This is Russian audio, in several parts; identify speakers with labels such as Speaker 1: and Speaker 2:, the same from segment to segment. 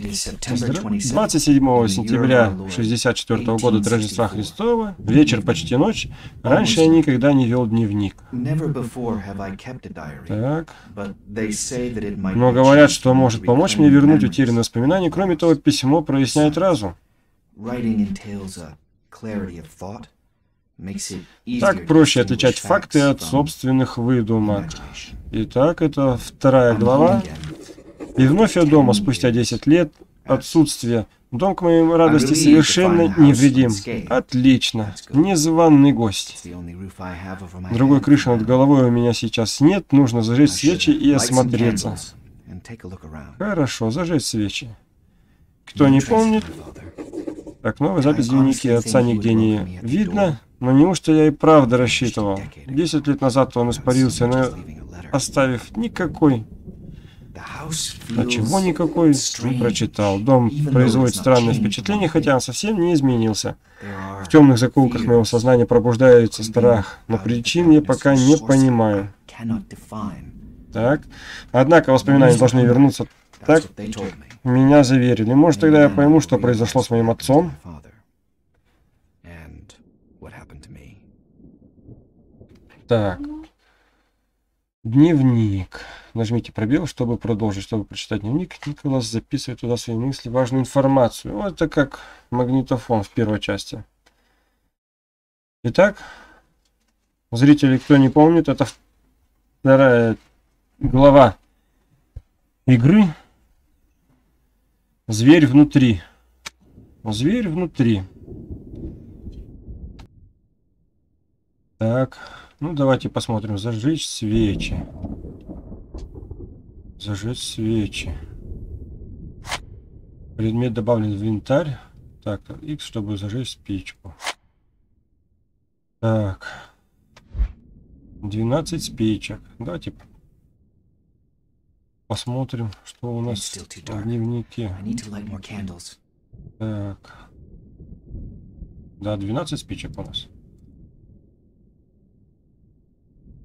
Speaker 1: 27 сентября 64 года до Рождества Христова, вечер почти ночь. Раньше я никогда не вел дневник. Так. Но говорят, что может помочь мне вернуть утерянные воспоминания. Кроме того, письмо проясняет разум. Так проще отличать факты от собственных выдумок. Итак, это вторая глава. И вновь я дома спустя 10 лет отсутствия. Дом, к моей радости, совершенно невредим. Отлично. Незваный гость. Другой крыши над головой у меня сейчас нет. Нужно зажечь свечи и осмотреться. Хорошо, зажечь свечи. Кто не помнит... Так, новая запись в дневнике отца нигде не видно. Но неужто я и правда рассчитывал? Десять лет назад он испарился, но оставив никакой а чего никакой прочитал. Дом производит странное впечатление, хотя он совсем не изменился. В темных закоулках моего сознания пробуждается страх, но причин я пока не понимаю. Так. Однако воспоминания должны вернуться. Так, меня заверили. Может, тогда я пойму, что произошло с моим отцом? Так. Дневник. Нажмите пробел, чтобы продолжить, чтобы прочитать дневник. Николас записывает туда свои мысли, важную информацию. Вот это как магнитофон в первой части. Итак, зрители, кто не помнит, это вторая глава игры. Зверь внутри. Зверь внутри. Так, ну давайте посмотрим. Зажечь свечи. Зажечь свечи. Предмет добавлен в инвентарь. Так, X, чтобы зажечь спичку. Так. 12 спичек. Давайте посмотрим, что у нас в дневнике. Так. Да, 12 спичек у нас.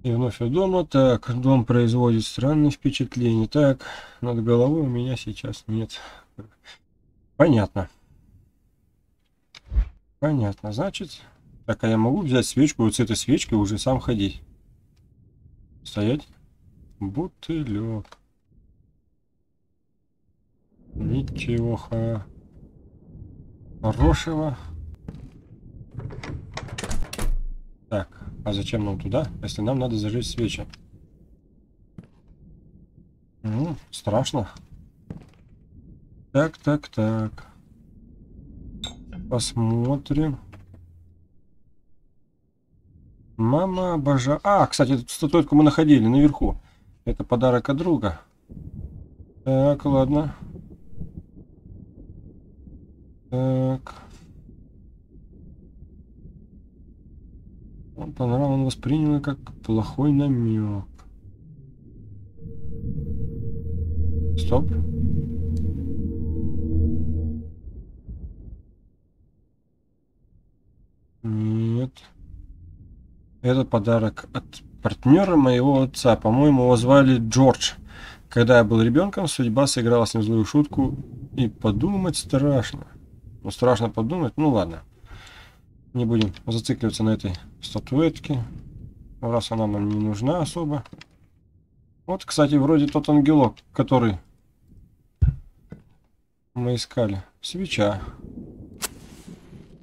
Speaker 1: И вновь я дома. Так, дом производит странные впечатления. Так, над головой у меня сейчас нет. Понятно. Понятно. Значит, так, а я могу взять свечку, вот с этой свечкой уже сам ходить. Стоять. Бутылек. Ничего хорошего. Так. А зачем нам туда, если нам надо зажечь свечи? Ну, страшно. Так, так, так. Посмотрим. Мама обожа... А, кстати, эту статуэтку мы находили наверху. Это подарок от друга. Так, ладно. Так. Он понравился, он воспринял как плохой намек. Стоп. Нет. Это подарок от партнера моего отца. По-моему, его звали Джордж. Когда я был ребенком, судьба сыграла с ним злую шутку. И подумать страшно. Ну, страшно подумать. Ну, ладно. Не будем зацикливаться на этой статуэтке, раз она нам не нужна особо. Вот, кстати, вроде тот ангелок, который мы искали. Свеча.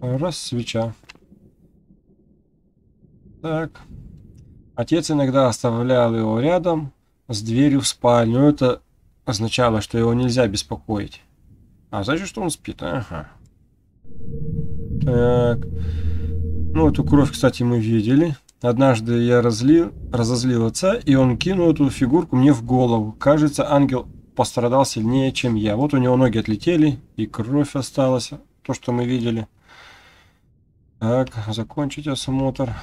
Speaker 1: Раз, свеча. Так. Отец иногда оставлял его рядом с дверью в спальню. Это означало, что его нельзя беспокоить. А значит, что он спит. Ага. Так. Ну, эту кровь, кстати, мы видели. Однажды я разлил, разозлил отца, и он кинул эту фигурку мне в голову. Кажется, ангел пострадал сильнее, чем я. Вот у него ноги отлетели, и кровь осталась. То, что мы видели. Так, закончить осмотр.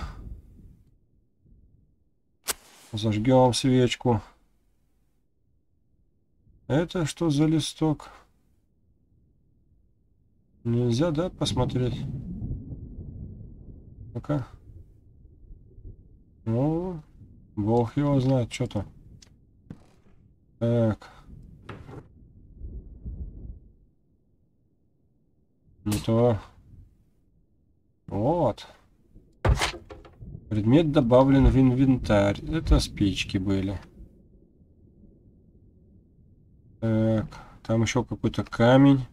Speaker 1: Зажгем свечку. Это что за листок? Нельзя, да, посмотреть? Ну-ка. Ну, бог его знает, что-то. Так. Не то. Вот. Предмет добавлен в инвентарь. Это спички были. Так, там еще какой-то камень.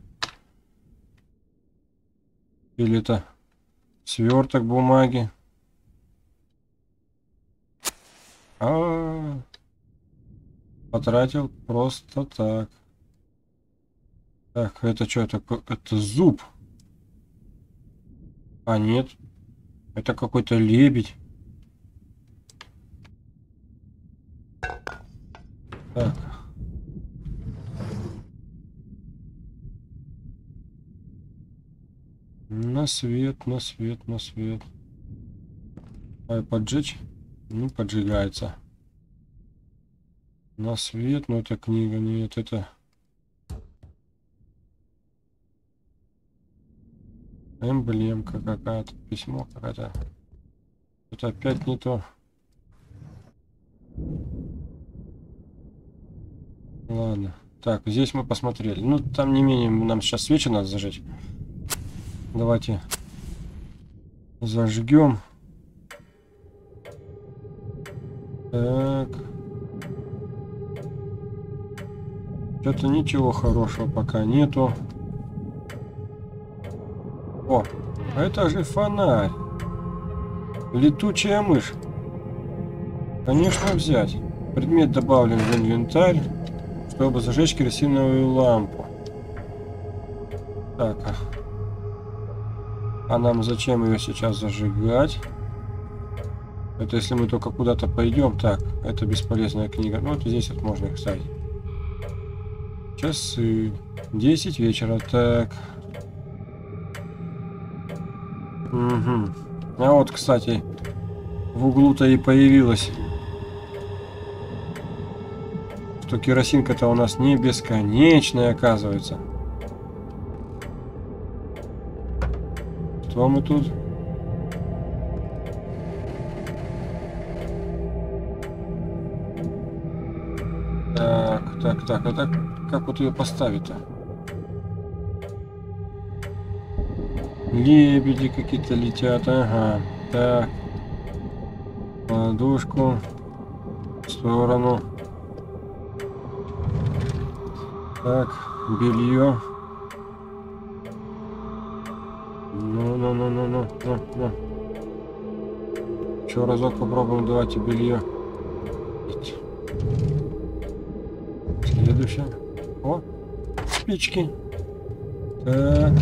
Speaker 1: Или это сверток бумаги. А, -а, -а. потратил просто так. Так, это что? Это, это зуб. А нет. Это какой-то лебедь. Так. На свет, на свет, на свет. Ай, поджечь? Ну, поджигается. На свет, но это книга, нет, это... Эмблемка какая-то, письмо какая-то. Это опять не то. Ладно. Так, здесь мы посмотрели. Ну, там не менее, нам сейчас свечи надо зажечь. Давайте зажгем. Так. Что-то ничего хорошего пока нету. О, это же фонарь. Летучая мышь. Конечно, взять. Предмет добавлен в инвентарь, чтобы зажечь керосиновую лампу. Так. А, нам зачем ее сейчас зажигать? Это если мы только куда-то пойдем. Так, это бесполезная книга. Ну, вот здесь вот можно их ставить. Часы. 10 вечера. Так. Угу. А вот, кстати, в углу-то и появилась. Что керосинка-то у нас не бесконечная, оказывается. Что мы тут? Так, так, так, а так как вот ее поставить-то? Лебеди какие-то летят, ага. Так. Подушку. В сторону. Так, белье. Ну, ну. Еще разок попробуем, давайте белье. Следующее. О, спички. Так.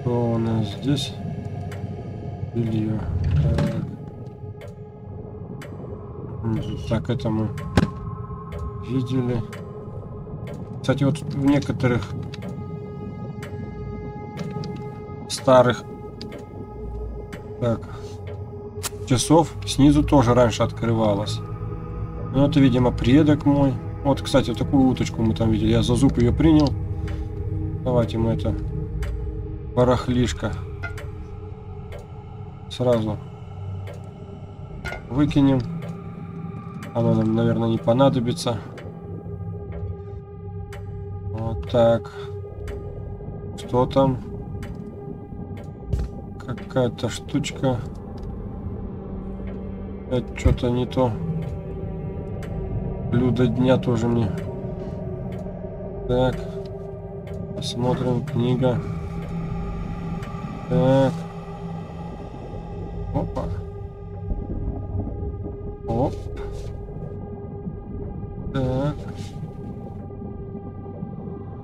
Speaker 1: Что у нас здесь? Белье. Так. так, это мы видели. Кстати, вот в некоторых старых так часов снизу тоже раньше открывалось. Ну, это, видимо, предок мой. Вот, кстати, такую уточку мы там видели. Я за зуб ее принял. Давайте мы это барахлишка. Сразу выкинем. Оно нам, наверное, не понадобится. Вот так. Что там? Какая-то штучка. Это что-то не то. Блюдо дня тоже мне. Так. Посмотрим. Книга. Так. Опа. Оп. Так.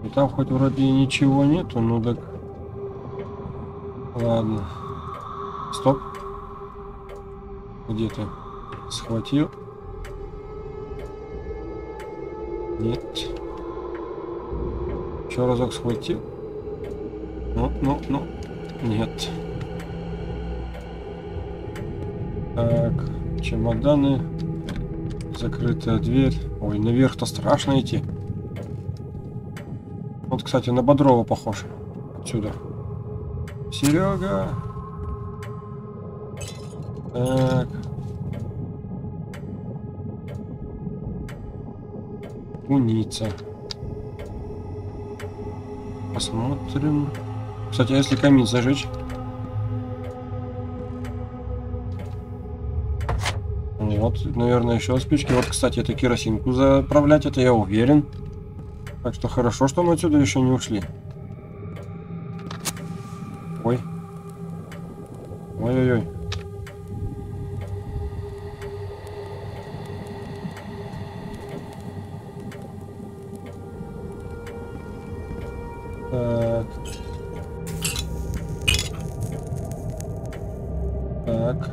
Speaker 1: И там хоть вроде ничего нету, ну так... Ладно. Где ты? Схватил. Нет. Еще разок схватил. Ну, ну, ну. Нет. Так, чемоданы. Закрытая дверь. Ой, наверх-то страшно идти. Вот, кстати, на Бодрова похож. Отсюда. Серега. Так. Куница. Посмотрим. Кстати, а если камин зажечь? Вот, наверное, еще спички. Вот, кстати, это керосинку заправлять, это я уверен. Так что хорошо, что мы отсюда еще не ушли. Ой. Ой-ой-ой. Так. Так.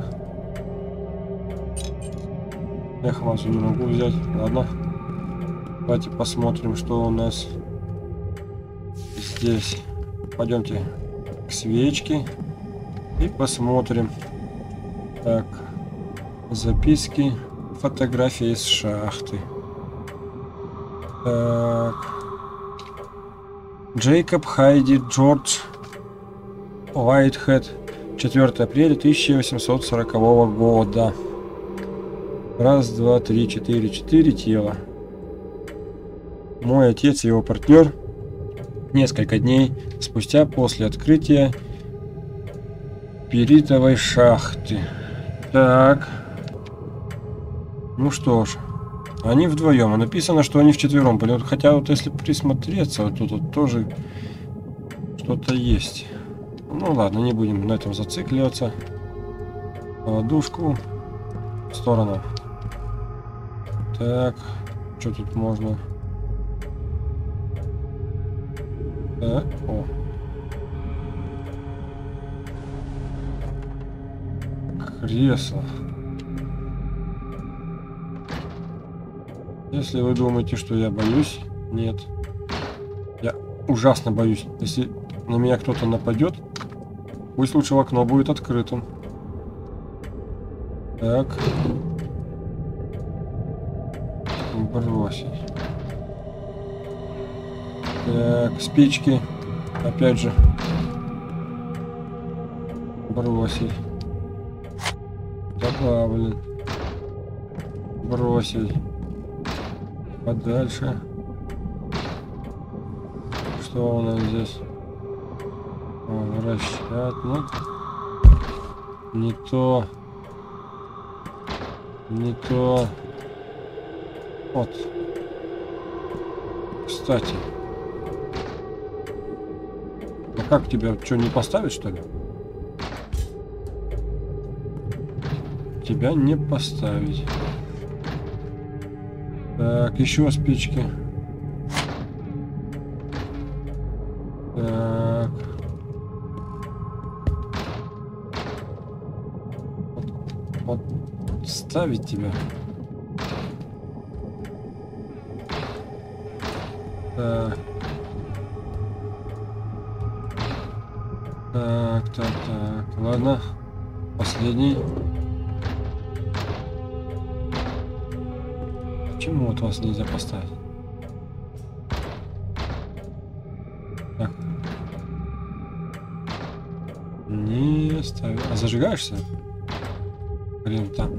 Speaker 1: Я хвату не могу взять. Ладно. Давайте посмотрим, что у нас здесь. Пойдемте к свечке и посмотрим. Так. Записки. Фотографии из шахты. Так. Джейкоб Хайди Джордж Уайтхед. 4 апреля 1840 года. Раз, два, три, четыре, четыре тела. Мой отец и его партнер несколько дней спустя после открытия перитовой шахты. Так. Ну что ж. Они вдвоем. А написано, что они вчетвером были. Хотя вот если присмотреться, вот тут вот тоже что-то есть. Ну ладно, не будем на этом зацикливаться. Ладушку в сторону. Так, что тут можно? Так, о. Кресло. Если вы думаете, что я боюсь, нет. Я ужасно боюсь. Если на меня кто-то нападет, пусть лучше в окно будет открытым. Так. бросить. Так, спички. Опять же. Бросить. Добавлен. Бросить. Подальше. Что у нас здесь? Вращать. Ну, не то. Не то. Вот. Кстати. А как тебя, что, не поставить, что ли? Тебя не поставить. Так, еще спички. Так. Вот, вот ставить тебя. Так. Так, так, так. Ладно. Последний. Вот вас нельзя поставить? Так. Не ставь. А зажигаешься? Блин, там.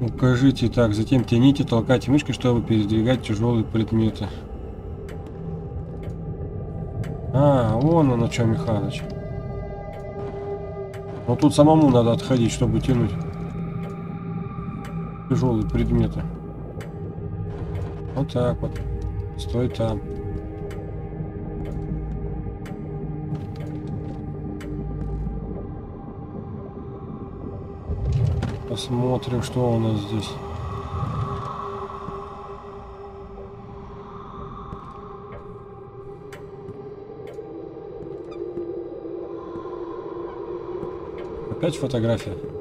Speaker 1: Укажите так, затем тяните, толкайте мышкой, чтобы передвигать тяжелые предметы. А, вон он, что, Михалыч. Но тут самому надо отходить, чтобы тянуть тяжелые предметы. Вот так вот. Стой там. Посмотрим, что у нас здесь. Опять фотография.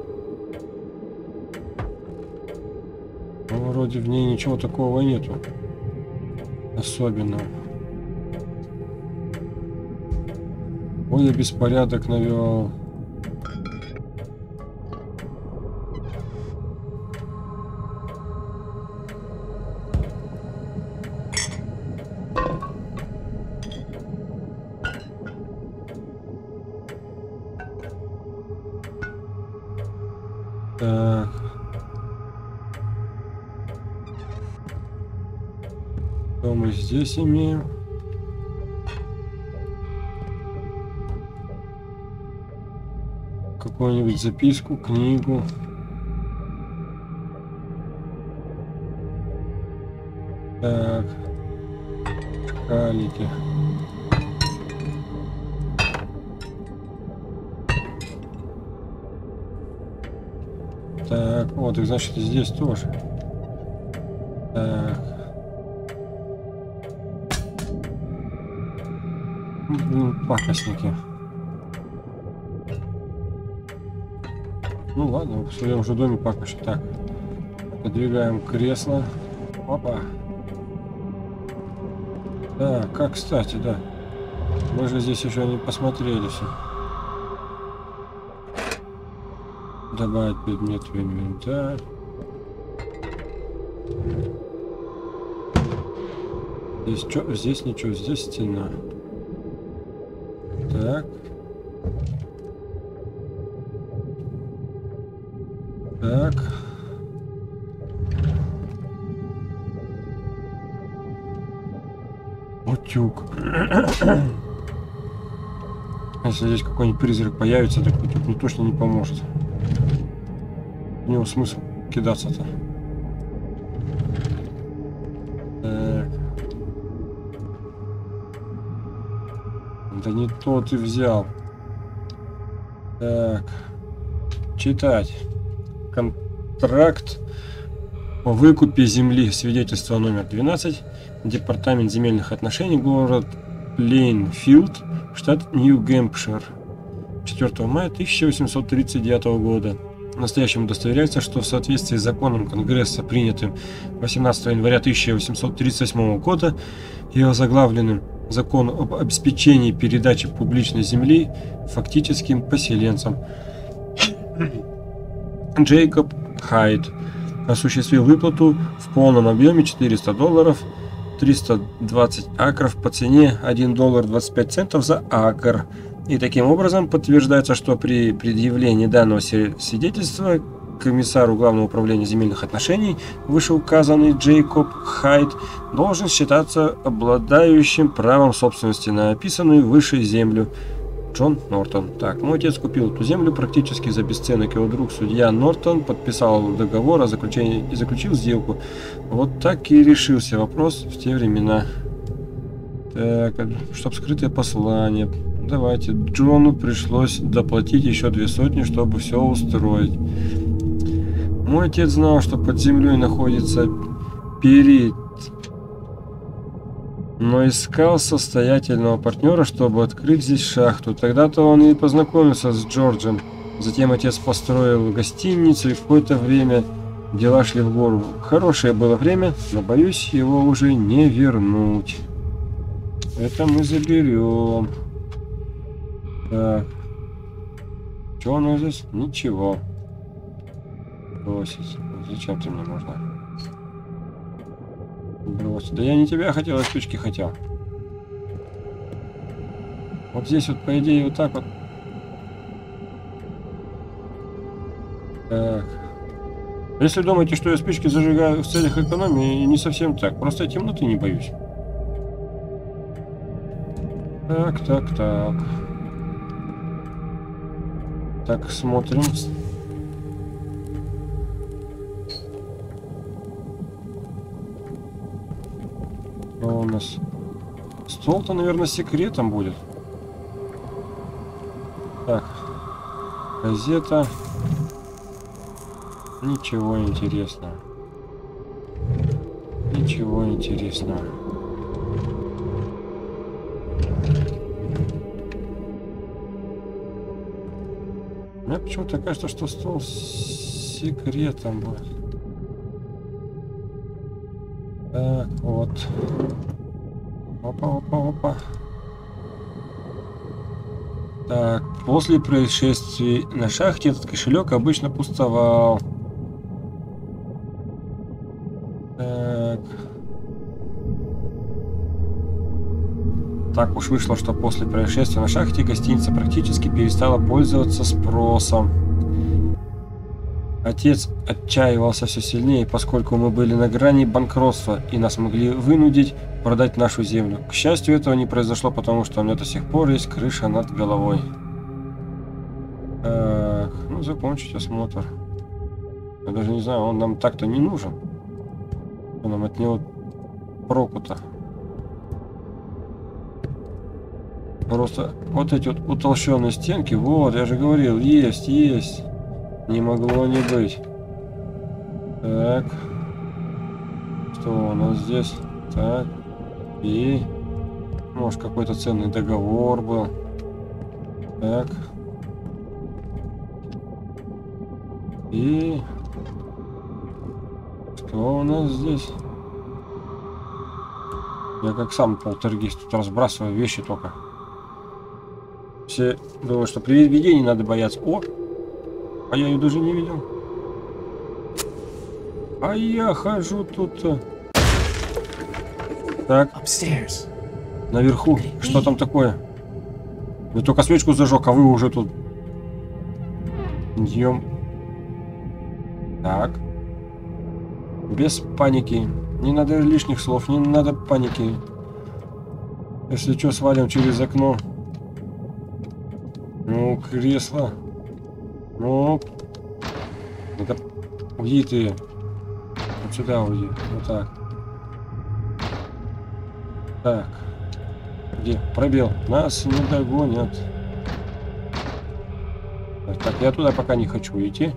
Speaker 1: Вроде в ней ничего такого нету. Особенного. Ой, я беспорядок навел. Имеем? Какую-нибудь записку, книгу. Так. Шкалики. Так, вот, и значит здесь тоже. Так. Пакостники. Ну ладно, в своем же доме пакость. Так. Подвигаем кресло. Опа. Да, как кстати, да. Мы же здесь еще не посмотрели все. Добавить предмет в инвентарь. Здесь что? Здесь ничего, здесь стена. Какой-нибудь призрак появится, так мне точно не поможет. У него смысл кидаться-то. Да не то ты взял. Так. Читать. Контракт о выкупе земли. Свидетельство номер 12. Департамент земельных отношений. Город Плейнфилд. Штат Нью-Гэмпшир. 4 мая 1839 года. В настоящем удостоверяется, что в соответствии с законом Конгресса, принятым 18 января 1838 года и озаглавленным закон об обеспечении передачи публичной земли фактическим поселенцам, Джейкоб Хайд осуществил выплату в полном объеме 400 долларов 320 акров по цене 1 доллар 25 центов за акр и таким образом подтверждается, что при предъявлении данного свидетельства комиссару Главного управления земельных отношений, вышеуказанный Джейкоб Хайт, должен считаться обладающим правом собственности на описанную выше землю. Джон Нортон. Так, мой отец купил эту землю практически за бесценок. Его друг, судья Нортон, подписал договор о заключении и заключил сделку. Вот так и решился вопрос в те времена. Так, чтоб скрытое послание. Давайте. Джону пришлось доплатить еще две сотни, чтобы все устроить. Мой отец знал, что под землей находится перед, но искал состоятельного партнера, чтобы открыть здесь шахту. Тогда-то он и познакомился с Джорджем. Затем отец построил гостиницу, и какое-то время дела шли в гору. Хорошее было время, но, боюсь, его уже не вернуть. Это мы заберем. Так. Что у нас здесь? Ничего. Бросить. Зачем ты мне нужна? Бросить. Да я не тебя хотел, а спички хотел. Вот здесь вот, по идее, вот так вот. Так. Если думаете, что я спички зажигаю в целях экономии, не совсем так. Просто темноты не боюсь. Так, так, так. Так, смотрим. Что у нас? Стол-то, наверное, секретом будет. Так. Газета. Ничего интересного. Ничего интересного. Мне почему-то кажется, что стол с секретом будет. Так, вот. Опа, опа, опа. Так, после происшествий на шахте этот кошелек обычно пустовал. Так уж вышло, что после происшествия на шахте гостиница практически перестала пользоваться спросом. Отец отчаивался все сильнее, поскольку мы были на грани банкротства и нас могли вынудить продать нашу землю. К счастью, этого не произошло, потому что у меня до сих пор есть крыша над головой. Так, ну закончить осмотр. Я даже не знаю, он нам так-то не нужен. Что нам от него проку-то? Просто вот эти вот утолщенные стенки, вот, я же говорил, есть, есть. Не могло не быть. Так. Что у нас здесь? Так. И... Может, какой-то ценный договор был. Так. И... Что у нас здесь? Я как сам полтергейст тут разбрасываю вещи только. Все думают, что при видении надо бояться. О! А я ее даже не видел. А я хожу тут... э. Так, наверху. Что там такое? Я только свечку зажег, а вы уже тут... Идем. Так. Без паники. Не надо лишних слов, не надо паники. Если что, свалим через окно. Кресло. Ну. Это... Уйди ты. Вот сюда уйди. Вот так. Так. Где? Пробел. Нас не догонят. Так, я туда пока не хочу идти.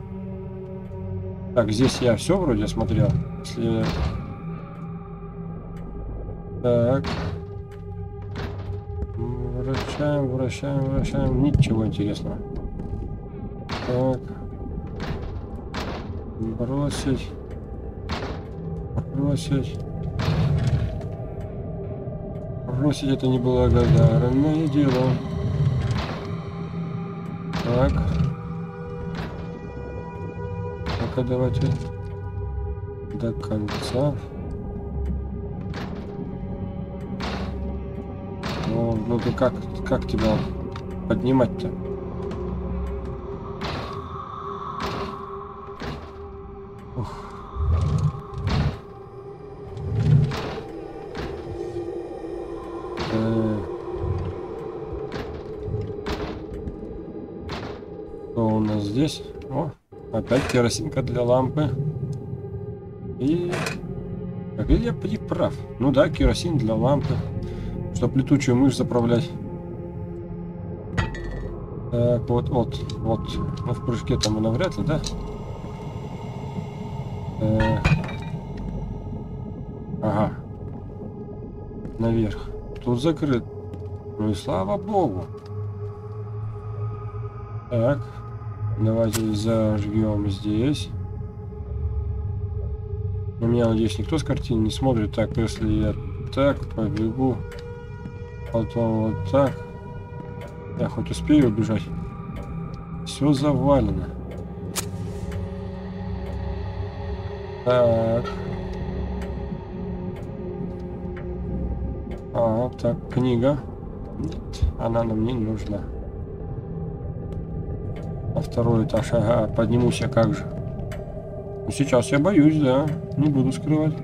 Speaker 1: Так, здесь я все вроде смотрел. Если... Так. Вращаем, вращаем. Ничего интересного. Так. Бросить. Бросить. Бросить это не благодарное дело. Так. Ну-ка, давайте до конца. Ну, ты как, как тебя поднимать-то? Э. Что у нас здесь? О, опять керосинка для лампы. И... Как я не прав? Ну да, керосин для лампы. Чтоб летучую мышь заправлять. Так, вот, вот, вот. Ну, в прыжке там и навряд ли, да? Э, Ага. Наверх. Тут закрыт. Ну и слава богу. Так. Давайте зажгем здесь. На меня, надеюсь, никто с картины не смотрит. Так, если я так побегу, потом вот так. Я хоть успею убежать. Все завалено. Так. А, так, книга. Нет, она нам не нужна. На второй этаж, ага, поднимусь я как же. Ну, сейчас я боюсь, да, не буду скрывать.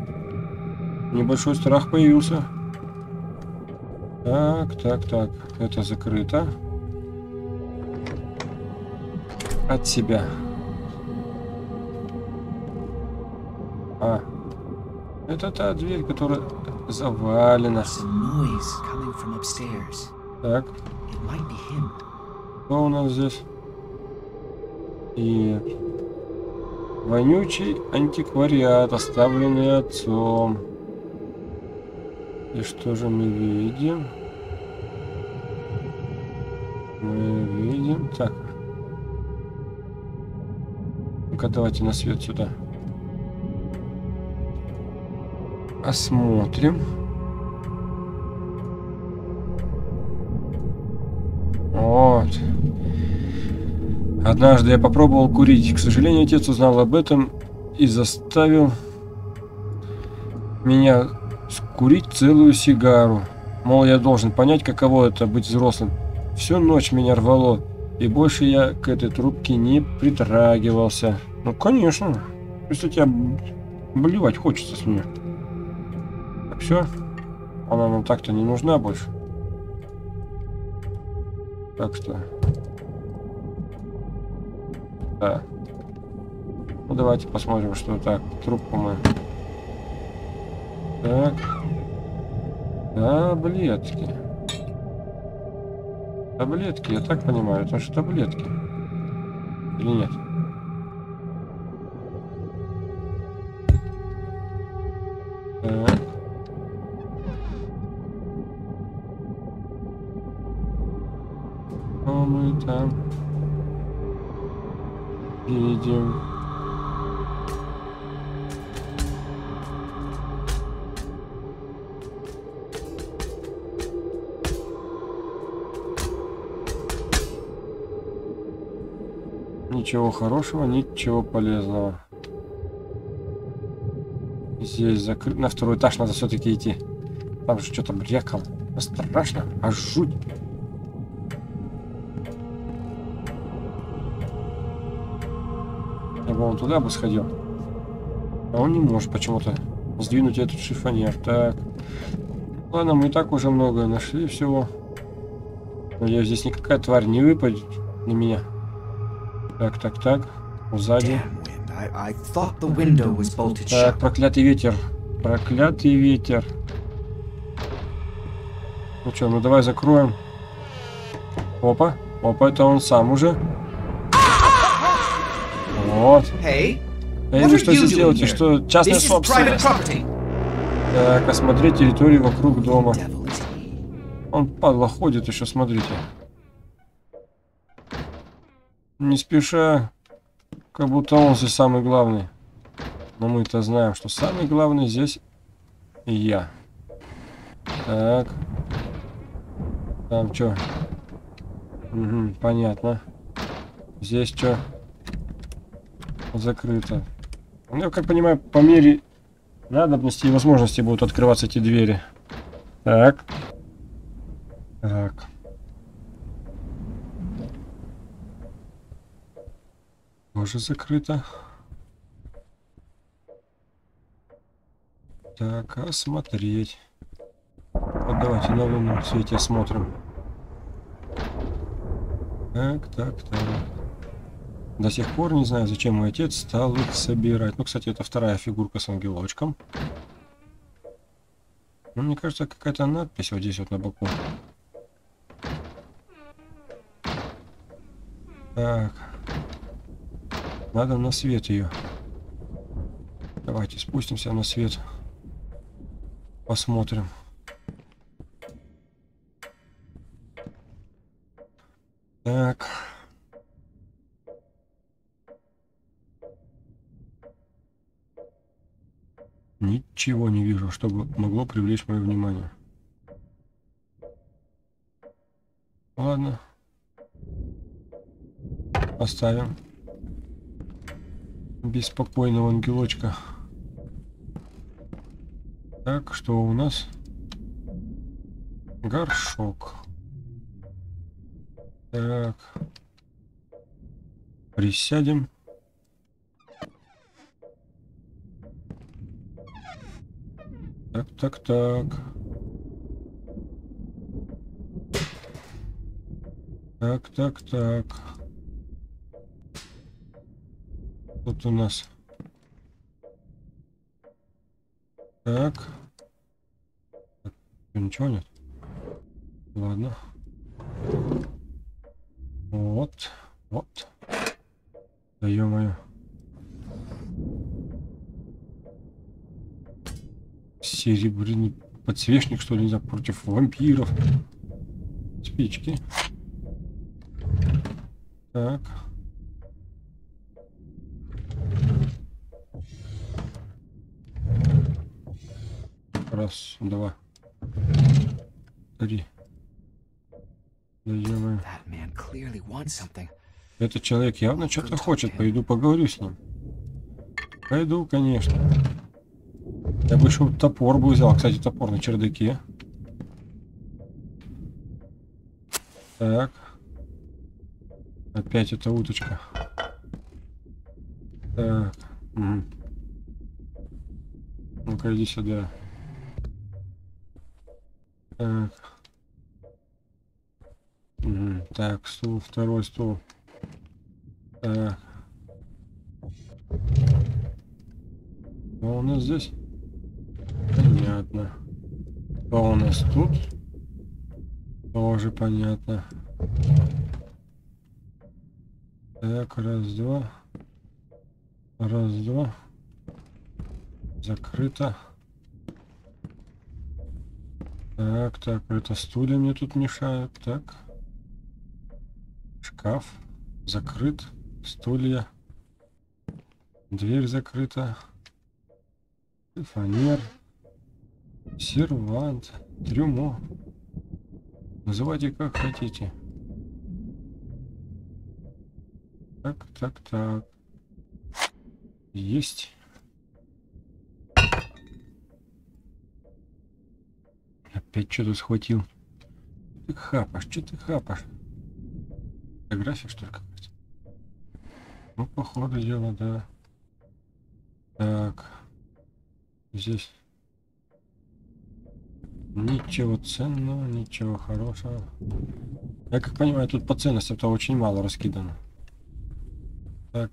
Speaker 1: Небольшой страх появился. Так, так, так, это закрыто. От себя. А, это та дверь, которая завалена. Так, что у нас здесь? И вонючий антиквариат, оставленный отцом. И что же мы видим? Мы видим... Так. Ну-ка, давайте на свет сюда. Осмотрим. Вот. Однажды я попробовал курить. К сожалению, отец узнал об этом и заставил меня скурить целую сигару. Мол, я должен понять, каково это быть взрослым. Всю ночь меня рвало, и больше я к этой трубке не притрагивался. Ну, конечно. Если тебя блевать хочется с нее. Так, все. Она нам так-то не нужна больше. Так что... Да. Ну, давайте посмотрим, что так. Трубку мы... Так. Таблетки. Таблетки, я так понимаю, это же таблетки. Или нет? Так. Там видим? Ничего хорошего, ничего полезного. Здесь закрыт. На второй этаж надо все-таки идти. Там же что-то брякало. Страшно, аж жуть. Я бы он туда бы сходил. А он не может почему-то сдвинуть этот шифонер. Так. Ладно, мы и так уже многое нашли всего. Надеюсь, здесь никакая тварь не выпадет на меня. Так, так, так. Сзади. Так, проклятый ветер. Проклятый ветер. Ну что, ну давай закроем. Опа. Опа, это он сам уже. Вот. Эй, вы что здесь делаете? Что, частная собственность? Так, осмотреть территорию вокруг дома. Он, падла, ходит еще, смотрите. Не спеша, как будто он здесь самый главный. Но мы-то знаем, что самый главный здесь я. Так. Там что? Угу, понятно. Здесь что? Закрыто. Ну, как понимаю, по мере надобности и возможности будут открываться эти двери. Так. Так. Тоже закрыто. Так, осмотреть. Вот давайте на лунном свете осмотрим. Так, так, так. До сих пор не знаю, зачем мой отец стал их собирать. Ну, кстати, это вторая фигурка с ангелочком. Ну, мне кажется, какая-то надпись вот здесь вот на боку. Так. Надо на свет ее. Давайте спустимся на свет. Посмотрим. Так. Ничего не вижу, чтобы могло привлечь мое внимание. Ладно. Оставим. Беспокойного ангелочка. Так, что у нас? Горшок. Так. Присядем. Так, так, так. Так, так, так. Тут у нас. Так. Ничего нет. Ладно. Вот. Вот. Да ё-моё. Серебряный подсвечник, что ли, против вампиров. Спички. Два, три.
Speaker 2: Something.
Speaker 1: Этот человек явно что-то хочет. Пойду поговорю с ним. Пойду, конечно. Я бы еще топор бы взял. Кстати, топор на чердаке. Так. Опять эта уточка. Так. Ну-ка, иди сюда. Так. Так, стул, второй стул. Так. Что у нас здесь? Понятно. Что у нас тут? Тоже понятно. Так, раз, два. Раз, два. Закрыто. Так, так, это стулья мне тут мешают. Так. Шкаф закрыт. Стулья. Дверь закрыта. Фанер. Сервант. Трюмо. Называйте как хотите. Так, так, так. Есть. Опять что-то схватил. Ты хапаешь, что ты хапаешь? Фотография, что ли, какая-то? Ну, походу дела, да. Так. Здесь. Ничего ценного, ничего хорошего. Я как понимаю, тут по ценностям-то очень мало раскидано. Так.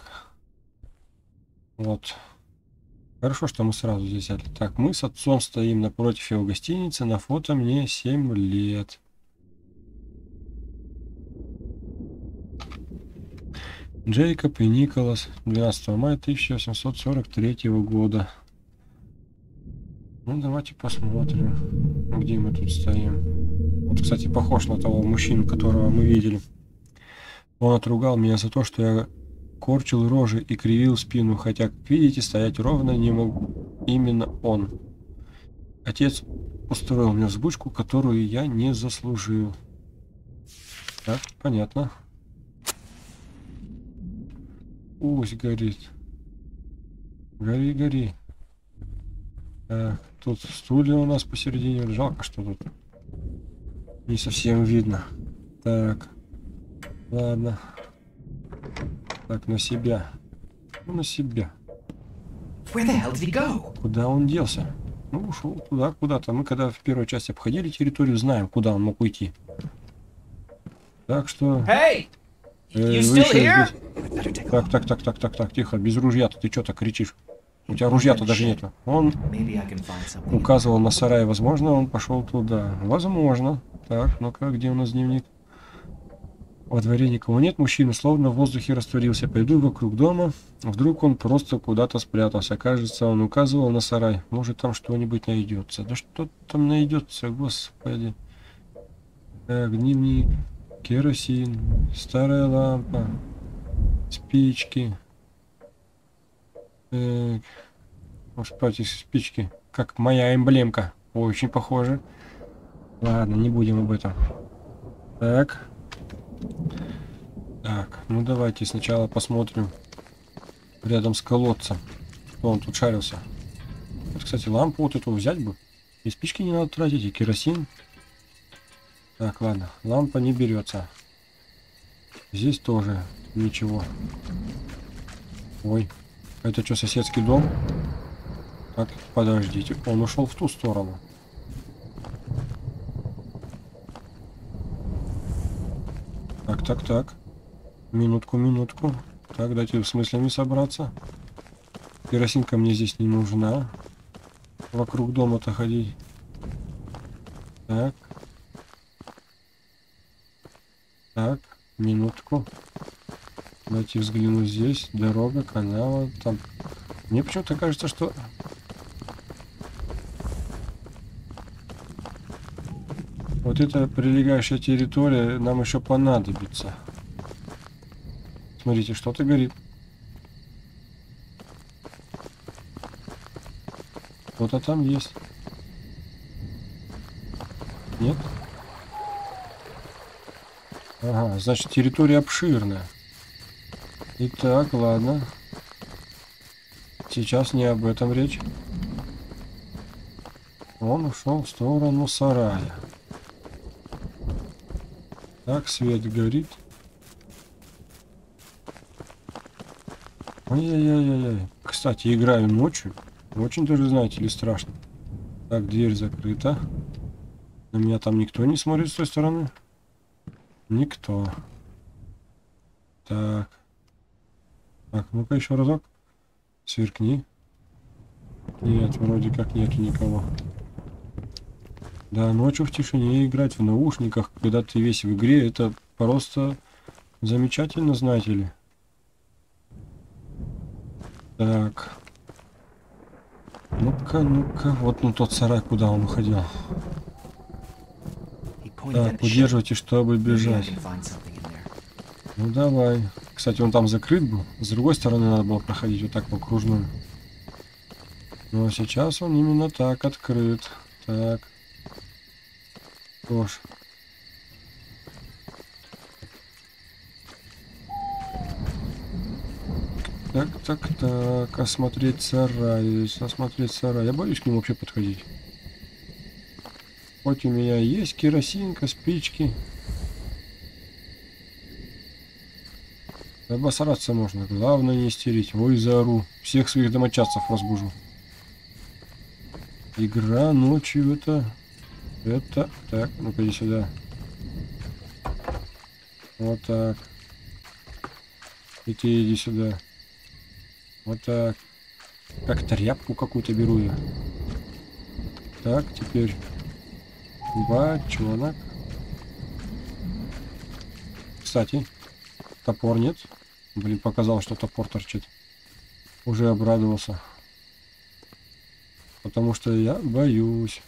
Speaker 1: Вот. Хорошо, что мы сразу здесь взяли. Так, мы с отцом стоим напротив его гостиницы. На фото мне 7 лет. Джейкоб и Николас. 12 мая 1843 года. Ну, давайте посмотрим, где мы тут стоим. Вот, кстати, похож на того мужчину, которого мы видели. Он отругал меня за то, что я корчил рожи и кривил спину, хотя, как видите, стоять ровно не мог именно он. Отец устроил мне взбучку, которую я не заслужил. Так, понятно. Ось горит. Гори, гори. Так, тут стулья у нас посередине. Жалко, что тут не совсем видно. Так. Ладно. Так, на себя. Ну, на себя. Куда он делся? Ну, ушел туда, куда-то. Мы когда в первой части обходили территорию, знаем, куда он мог уйти. Так что...
Speaker 2: Hey!
Speaker 1: э, здесь. Так, так, так, так, так, так, тихо, без ружья-то ты что так кричишь? У тебя ружья-то даже нету. Он указывал на сарай, возможно, он пошел туда. Возможно. Так, ну-ка, где у нас дневник? Во дворе никого нет, мужчина словно в воздухе растворился. Пойду вокруг дома. Вдруг он просто куда-то спрятался. Кажется, он указывал на сарай. Может, там что-нибудь найдется. Да что там найдется, господи. Так, дневник, керосин, старая лампа, спички. Так, господи, спички. Как моя эмблемка. Очень похоже. Ладно, не будем об этом. Так. Так, ну давайте сначала посмотрим рядом с колодцем. Что он тут шарился. Вот, кстати, лампу вот эту взять бы. И спички не надо тратить, и керосин. Так, ладно, лампа не берется. Здесь тоже ничего. Ой, это что, соседский дом? Так, подождите, он ушел в ту сторону. Так, так, так. Минутку, минутку. Так, дайте с мыслями собраться. Керосинка мне здесь не нужна. Вокруг дома-то ходить. Так. Так, минутку. Дайте взглянуть здесь. Дорога, канал. Там. Мне почему-то кажется, что... Вот эта прилегающая территория нам еще понадобится. Смотрите, что-то горит. Кто-то там есть. Нет? Ага, значит территория обширная. Итак, ладно. Сейчас не об этом речь. Он ушел в сторону сарая. Так, свет горит. Ай-яй-яй-яй. Кстати, играю ночью. Очень даже, знаете ли, страшно. Так, дверь закрыта. На меня там никто не смотрит с той стороны. Никто. Так. Так, ну-ка еще разок. Сверкни. Нет, вроде как нету никого. Да, ночью в тишине играть в наушниках, когда ты весь в игре, это просто замечательно, знаете ли. Так. Ну-ка, ну-ка. Вот ну тот сарай, куда он уходил. Так, удерживайте, чтобы бежать. Ну давай. Кстати, он там закрыт был. С другой стороны надо было проходить вот так по окружной. Ну а сейчас он именно так открыт. Так. Что ж. Так, так, так. Осмотреть сарай. Осмотреть сарай. Я боюсь к нему вообще подходить. Хоть у меня есть керосинка, спички. Обосраться можно. Главное не истерить. Ой, заору. Всех своих домочадцев разбужу. Игра ночью это... Это... Так, ну-ка сюда. Вот так. И ты иди сюда. Вот так. Как тряпку какую-то беру я. Так, теперь... Бочонок. Кстати, топор нет. Блин, показал, что топор торчит. Уже обрадовался. Потому что я боюсь.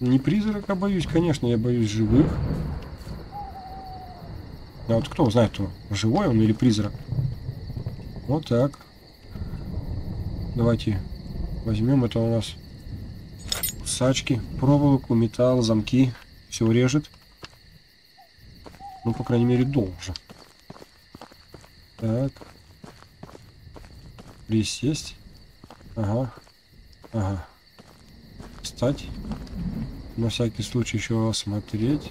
Speaker 1: Не призрака боюсь, конечно, я боюсь живых. А вот кто знает, живой он или призрак? Вот так. Давайте возьмем это у нас сачки, проволоку, металл, замки. Все режет. Ну, по крайней мере, должен. Так. Присесть. Ага. Ага. Встать. На всякий случай еще осмотреть.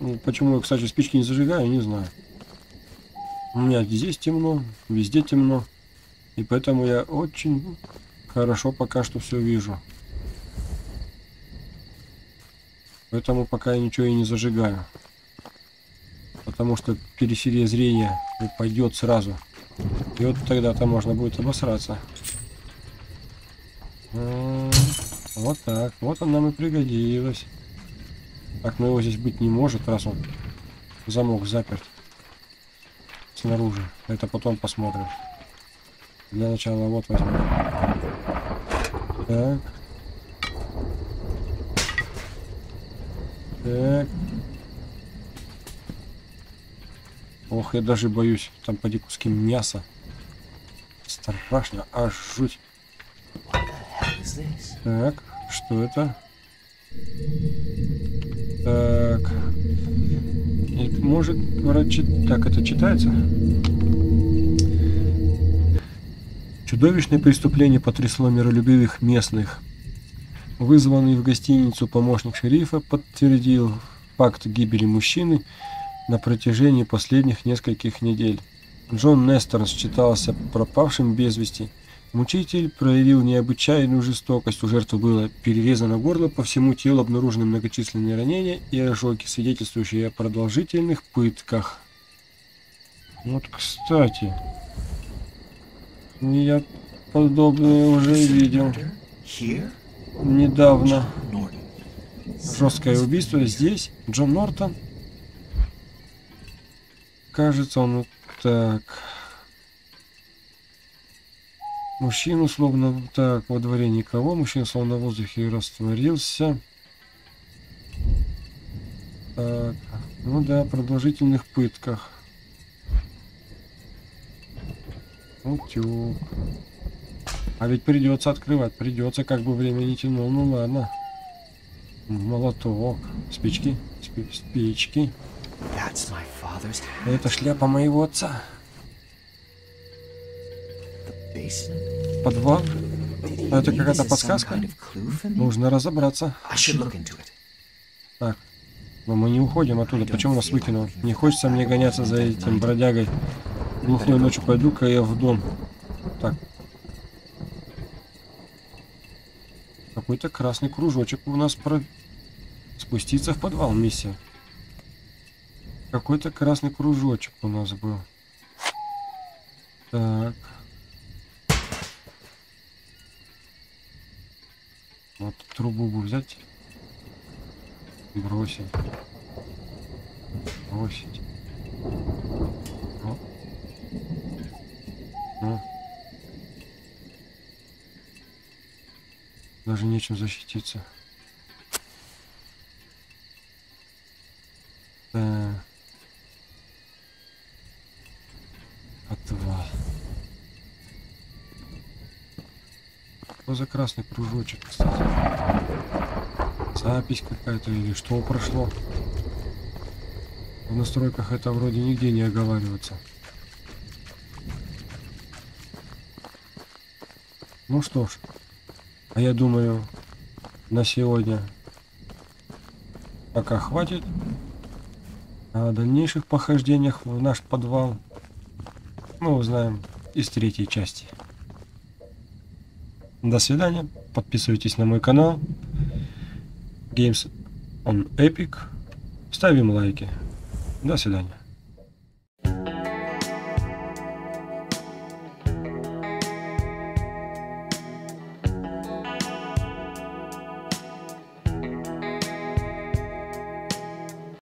Speaker 1: Ну, почему я, кстати, спички не зажигаю, не знаю. У меня здесь темно, везде темно. И поэтому я очень хорошо пока что все вижу. Поэтому пока я ничего и не зажигаю. Потому что периферия зрения упадет сразу. И вот тогда-то можно будет обосраться. Вот так. Вот он нам и пригодилось. Так, но его здесь быть не может, раз он замок заперт. Снаружи. Это потом посмотрим. Для начала вот возьмем. Так. Так. Ох, я даже боюсь. Там поди куски мяса. Страшно, аж жуть. Так, что это? Так. И может, вроде, так это читается? Чудовищное преступление потрясло миролюбивых местных. Вызванный в гостиницу помощник шерифа подтвердил факт гибели мужчины на протяжении последних нескольких недель. Джон Несторн считался пропавшим без вести. Мучитель проявил необычайную жестокость. У жертвы было перерезано горло, по всему телу обнаружены многочисленные ранения и ожоги, свидетельствующие о продолжительных пытках. Вот, кстати, я подобное уже видел недавно. Жесткое убийство здесь. Джон Нортон. Кажется, он вот так. Мужчина словно так во дворе никого. Мужчина словно в воздухе растворился. Так. Ну да, продолжительных пытках. Утюг. А ведь придется открывать, придется, как бы время не тянуло. Ну ладно. Молоток. Спички. Спи- спички. Это шляпа моего отца. Подвал. А это какая-то подсказка? Нужно разобраться. Так. Но мы не уходим оттуда. Почему нас выкинул? Не хочется мне гоняться за этим бродягой. Глухой ночью пойду-ка я в дом. Так. Какой-то красный кружочек у нас про... Спуститься в подвал миссия. Какой-то красный кружочек у нас был. Так. Вот трубу бы взять. Бросить. Бросить. О. О. Даже нечем защититься. Так. Отвал. Что за красный кружочек, кстати? Запись какая-то или что прошло? В настройках это вроде нигде не оговаривается. Ну что ж, а я думаю, на сегодня пока хватит. А о дальнейших похождениях в наш подвал мы узнаем из третьей части. До свидания. Подписывайтесь на мой канал. Games on Epic. Ставим лайки. До свидания.